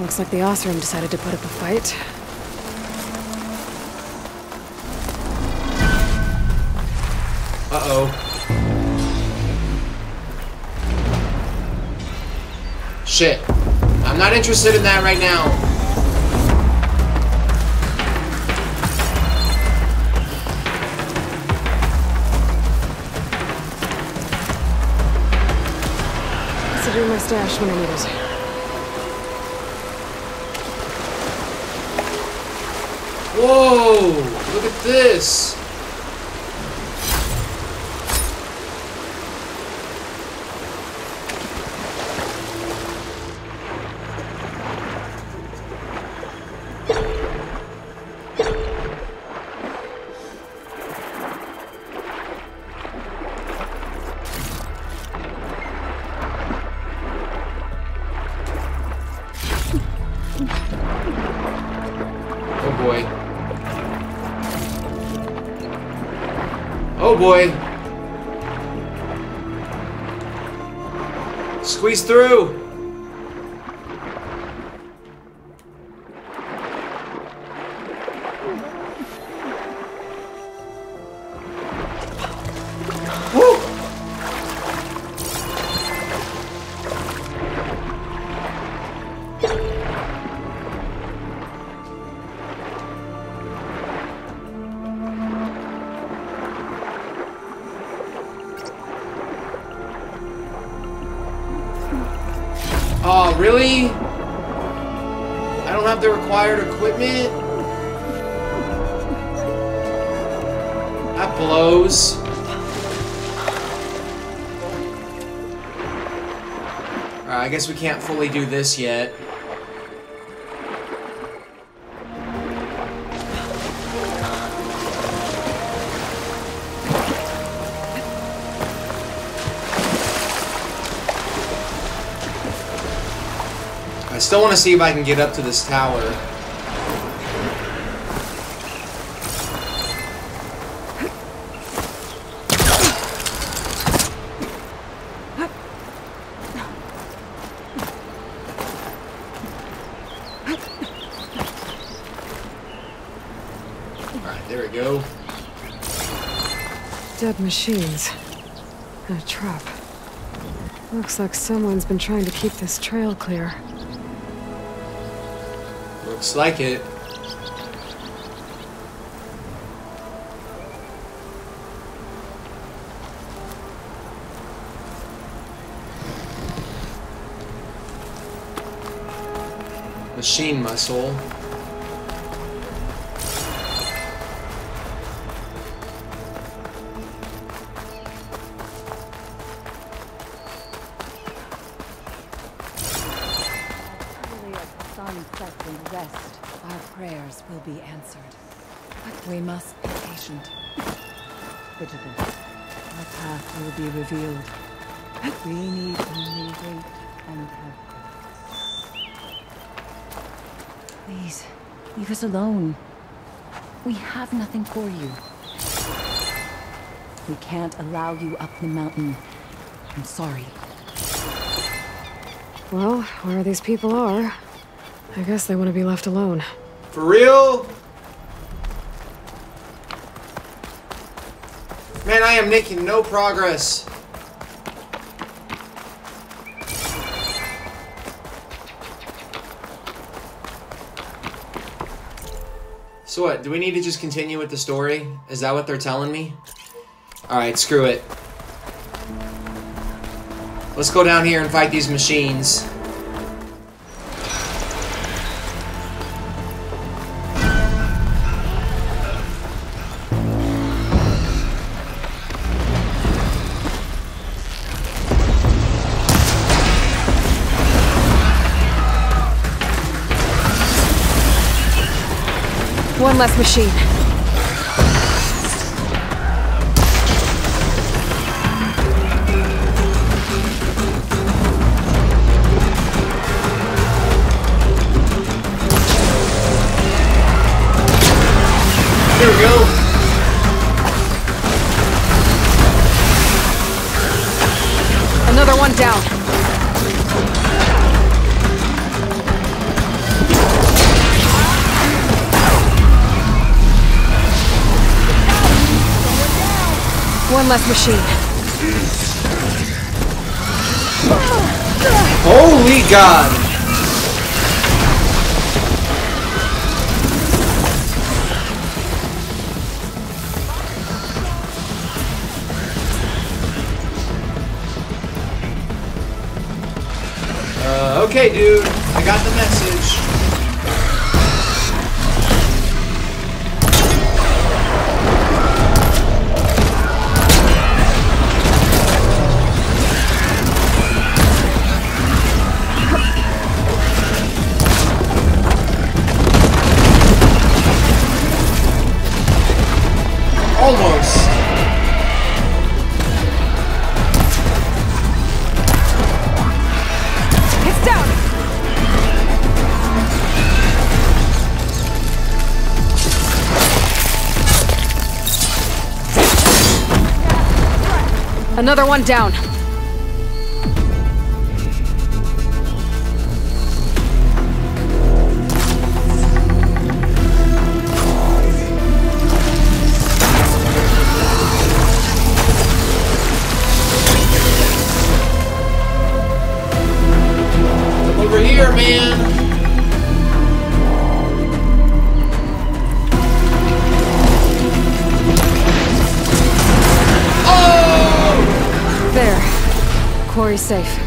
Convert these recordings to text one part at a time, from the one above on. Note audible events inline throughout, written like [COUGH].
Looks like the Oseram decided to put up a fight. Uh-oh. Shit. I'm not interested in that right now. Consider my stash when I need it. Whoa! Look at this! Boy. Squeeze through. Equipment? That blows. I guess we can't fully do this yet. I still want to see if I can get up to this tower. Alright, there we go. Dead machines. And a trap. Looks like someone's been trying to keep this trail clear. Looks like it. Machine muscle. We must be patient. Vigilant. Our path will be revealed. We need only wait and have. Please, leave us alone. We have nothing for you. We can't allow you up the mountain. I'm sorry. Well, where these people are, I guess they want to be left alone. For real? Man, I am making no progress. So what, do we need to just continue with the story? Is that what they're telling me? Alright, screw it. Let's go down here and fight these machines. Less machine. Machine. Holy God! Uh, okay, dude. I got the message. Another one down. Safe.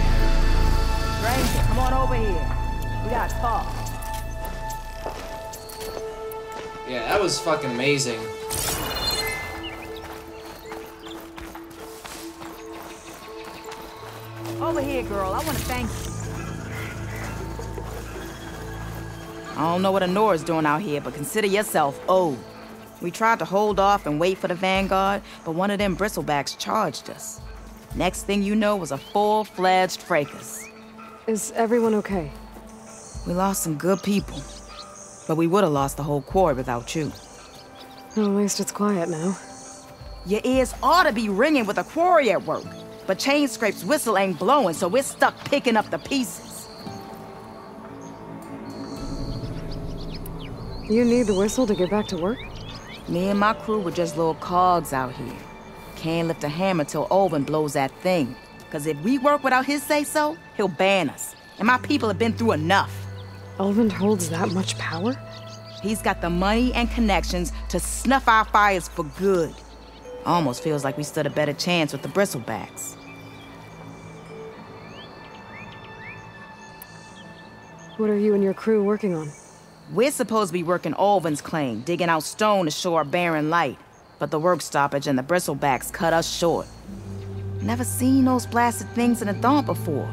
Ranger, come on over here. We got talk. Yeah, that was fucking amazing. Over here, girl. I want to thank you. I don't know what Honora's doing out here, but consider yourself owed. We tried to hold off and wait for the Vanguard, but one of them bristlebacks charged us. Next thing you know was a full-fledged fracas. Is everyone okay? We lost some good people, but we would have lost the whole quarry without you. Well, at least it's quiet now. Your ears ought to be ringing with a quarry at work, but Chainscrape's whistle ain't blowing, so we're stuck picking up the pieces. You need the whistle to get back to work? Me and my crew were just little cogs out here. Can't lift a hammer till Olvund blows that thing. Cause if we work without his say-so, he'll ban us. And my people have been through enough. Olvund holds that much power? He's got the money and connections to snuff our fires for good. Almost feels like we stood a better chance with the bristlebacks. What are you and your crew working on? We're supposed to be working Olvund's claim, digging out stone to show our barren light. But the work stoppage and the bristlebacks cut us short. Never seen those blasted things in a dawn before.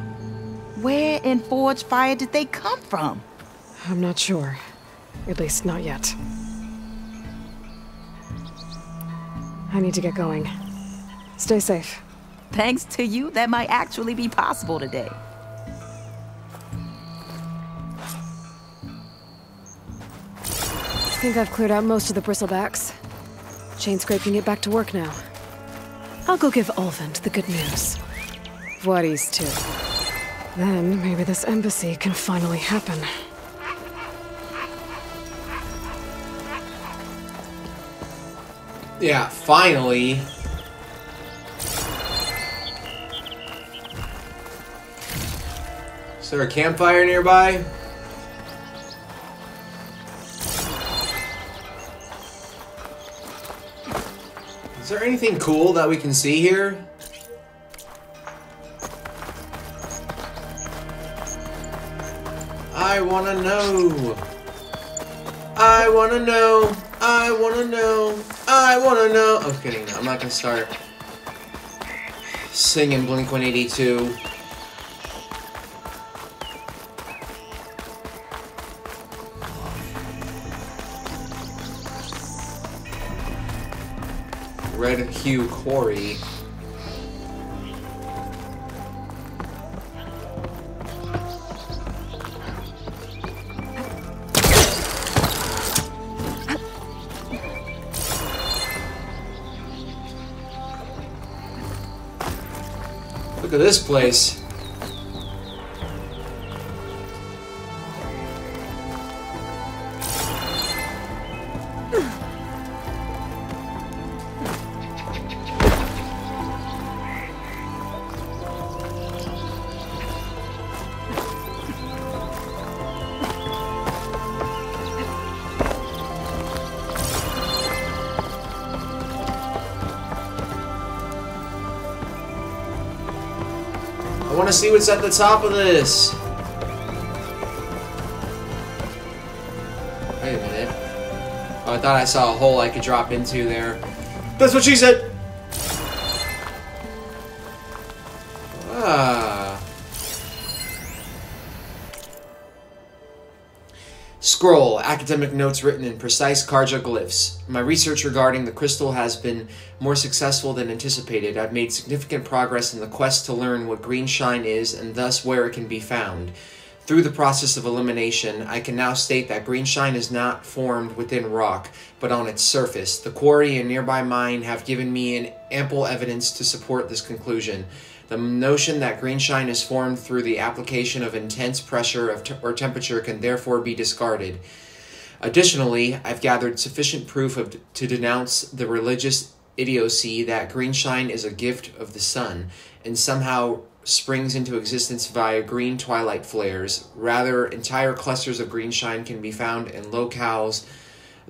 Where in Forge Fire did they come from? I'm not sure. At least not yet. I need to get going. Stay safe. Thanks to you, that might actually be possible today. I think I've cleared out most of the bristlebacks. Chainscrape scraping get back to work now. I'll go give Olvund the good news. Voorhees too. Then maybe this embassy can finally happen. Yeah, finally. Is there a campfire nearby? Is there anything cool that we can see here? I wanna know. I wanna know. I wanna know. I wanna know. I'm kidding. I'm not gonna start singing Blink 182. Red Hue Quarry. Look at this place. To see what's at the top of this. Wait a minute. Oh, I thought I saw a hole I could drop into there. That's what she said! Academic notes written in precise Carja glyphs. My research regarding the crystal has been more successful than anticipated. I've made significant progress in the quest to learn what green shine is and thus where it can be found. Through the process of elimination, I can now state that green shine is not formed within rock, but on its surface. The quarry and nearby mine have given me an ample evidence to support this conclusion. The notion that green shine is formed through the application of intense pressure of or temperature can therefore be discarded. Additionally, I've gathered sufficient proof of, to denounce the religious idiocy that greenshine is a gift of the sun and somehow springs into existence via green twilight flares. Rather, entire clusters of greenshine can be found in locales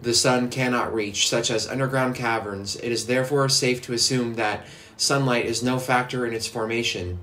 the sun cannot reach, such as underground caverns. It is therefore safe to assume that sunlight is no factor in its formation.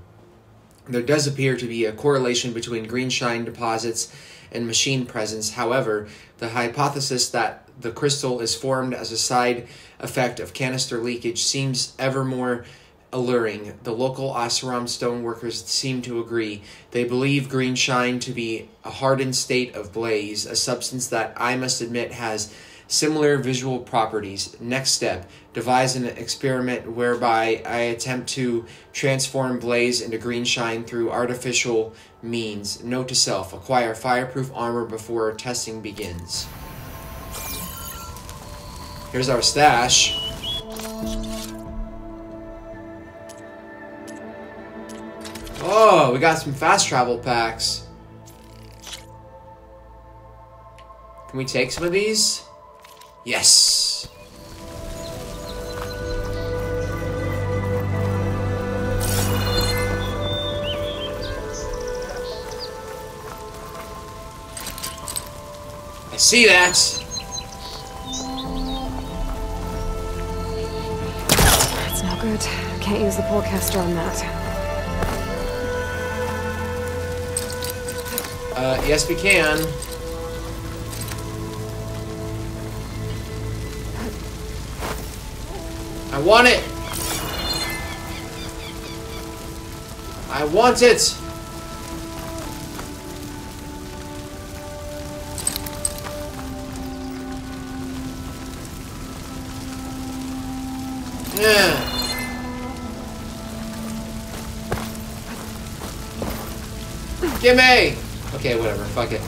There does appear to be a correlation between greenshine deposits and machine presence. However, the hypothesis that the crystal is formed as a side effect of canister leakage seems ever more alluring. The local Oseram stoneworkers seem to agree. They believe green shine to be a hardened state of blaze, a substance that I must admit has similar visual properties. Next step devise an experiment whereby I attempt to transform blaze into green shine through artificial means. Note to self acquire fireproof armor before testing begins. Here's our stash. Oh, we got some fast travel packs. Can we take some of these? Yes. I see that. That's no good. Can't use the pullcaster on that. Uh, yes, we can. I want it. I want it. Yeah. Gimme! Okay, whatever. Fuck it.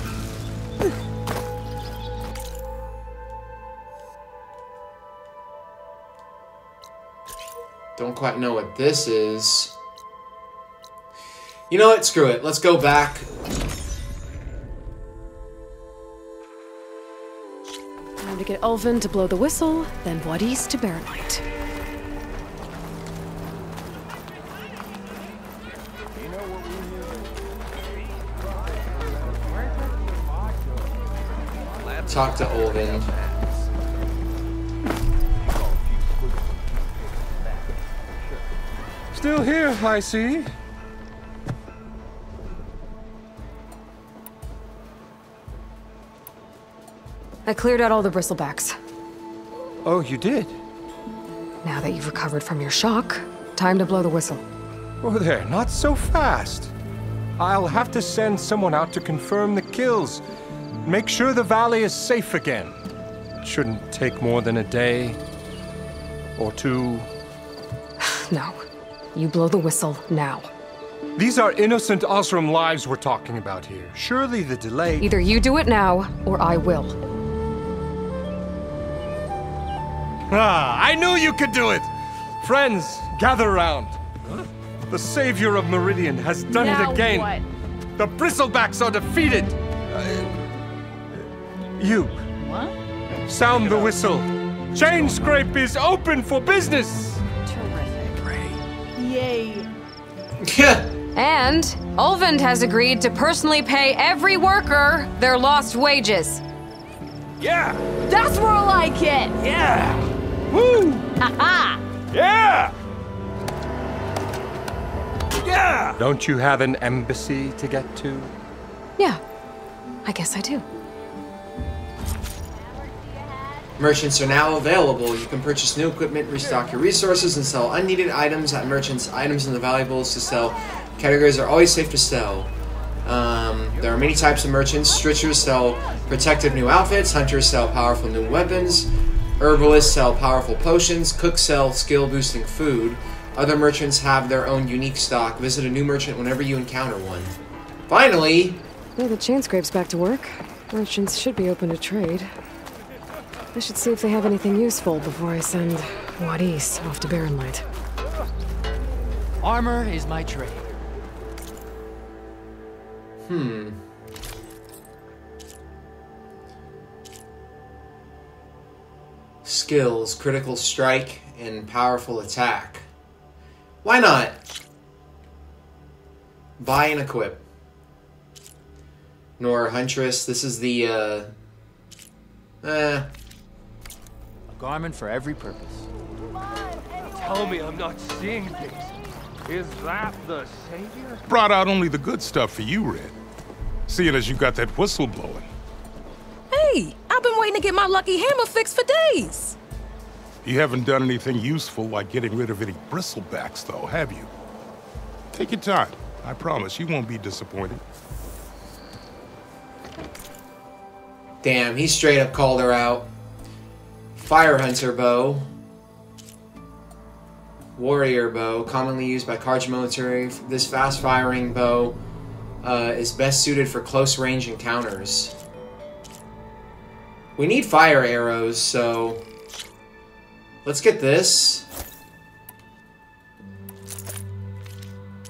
Don't quite know what this is. You know what? Screw it. Let's go back. Time to get Olvund to blow the whistle, then Wadis to light. Talk to Olvund. Still here, I see. I cleared out all the bristlebacks. Oh, you did? Now that you've recovered from your shock, time to blow the whistle. Oh, there, not so fast. I'll have to send someone out to confirm the kills. Make sure the valley is safe again. It shouldn't take more than a day. Or two. [SIGHS] No. You blow the whistle now. These are innocent Oseram lives we're talking about here. Surely the delay... Either you do it now, or I will. Ah, I knew you could do it! Friends, gather round. The savior of Meridian has done Now it again. what? The bristlebacks are defeated. Uh, you, What? sound the whistle. Chainscrape is open for business. Terrific. Yay. [LAUGHS] And Olvund has agreed to personally pay every worker their lost wages. Yeah, That's more like it. yeah. Woo! Ha Yeah! Yeah! Don't you have an embassy to get to? Yeah, I guess I do. Merchants are now available. You can purchase new equipment, restock your resources, and sell unneeded items at merchants. Items and the valuables to sell categories are always safe to sell. Um, there are many types of merchants. Stitchers sell protective new outfits. Hunters sell powerful new weapons. Herbalists sell powerful potions. Cooks sell skill boosting food. Other merchants have their own unique stock. Visit a new merchant whenever you encounter one. Finally, the chain scrape's back to work. Merchants should be open to trade. I should see if they have anything useful before I send Wadis off to Barren Light. Armor is my trade. Hmm. Skills, critical strike, and powerful attack. Why not? Buy and equip. Nor Huntress, this is the, uh... Eh. A garment for every purpose. Tell me I'm not seeing things. Is that the savior? Brought out only the good stuff for you, Red. Seeing as you got that whistle blowing. Hey, I've been waiting to get my lucky hammer fixed for days. You haven't done anything useful like getting rid of any bristlebacks, though, have you? Take your time. I promise you won't be disappointed. Damn, he straight up called her out. Fire Hunter bow. Warrior bow, commonly used by Carja military. This fast firing bow uh, is best suited for close range encounters. We need fire arrows, so let's get this.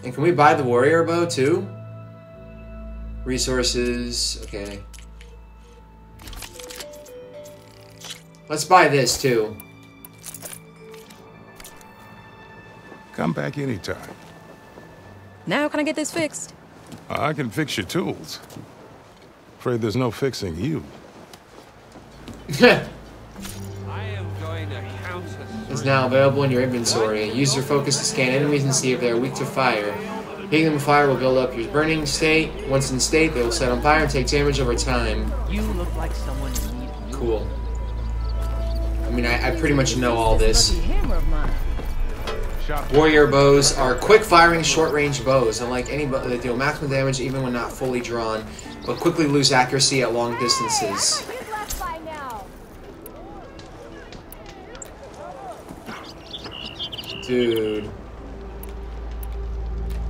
And can we buy the warrior bow too? Resources, okay. Let's buy this too. Come back anytime. Now can I get this fixed? I can fix your tools. Afraid there's no fixing you. [LAUGHS] I am going to is now available in your inventory. Use your focus to scan enemies and see if they are weak to fire. Hitting them with fire will build up your burning state. Once in state, they will set on fire and take damage over time. You look like someone in need. Cool. I mean, I, I pretty much know all this. Lucky hammer of mine. Warrior bows are quick firing, short range bows. Unlike any bow, they deal maximum damage even when not fully drawn, but quickly lose accuracy at long distances. Dude.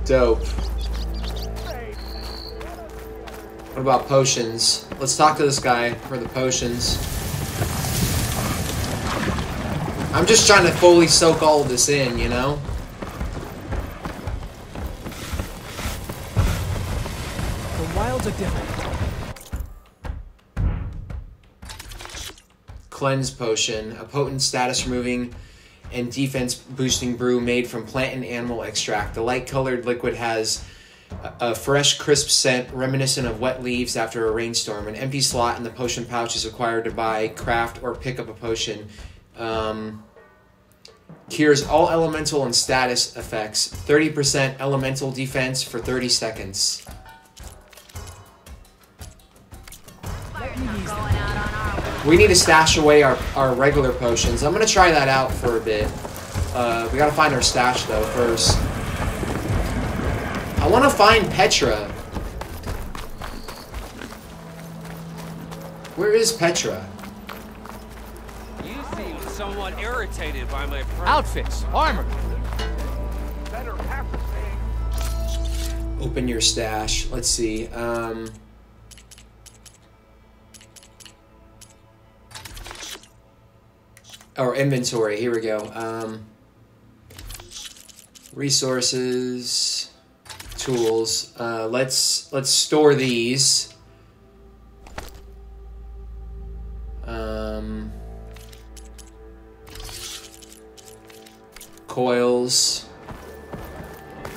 Dope. What about potions? Let's talk to this guy for the potions. I'm just trying to fully soak all of this in, you know? The wilds are different. Cleanse Potion, a potent status removing and defense boosting brew made from plant and animal extract. The light colored liquid has a a fresh, crisp scent reminiscent of wet leaves after a rainstorm. An empty slot in the potion pouch is required to buy, craft, or pick up a potion. Um, cures all elemental and status effects. 30% elemental defense for 30 seconds. We need to stash away our, our regular potions. I'm gonna try that out for a bit. Uh, we gotta find our stash though first. I wanna find Petra. Where is Petra? You seem somewhat irritated by my presence. Outfits, armor. Better have to say. Open your stash. Let's see. Um, or inventory. Here we go. Um, resources, tools. Uh, let's let's store these. Coils.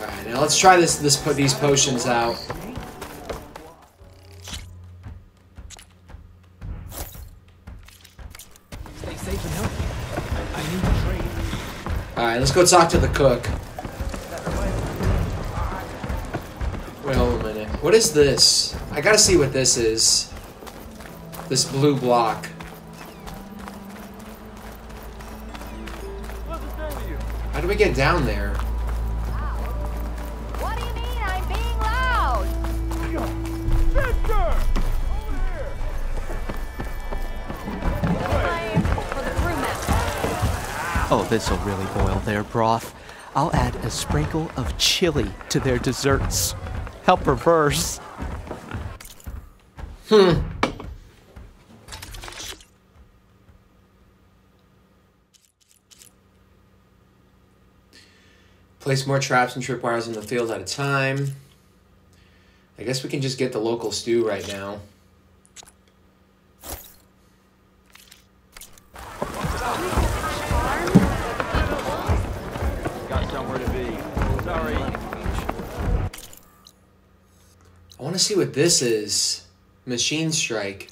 Alright, now let's try this this put these potions out. Alright, let's go talk to the cook. Wait a minute. What is this? I gotta see what this is. This blue block. We get down there? What do you mean I'm being loud? Time for the crew map. Oh, this'll really boil their broth. I'll add a sprinkle of chili to their desserts. Help reverse. Hmm. Place more traps and tripwires in the field at a time. I guess we can just get the local stew right now. Got somewhere to be. Sorry. I want to see what this is. Machine strike.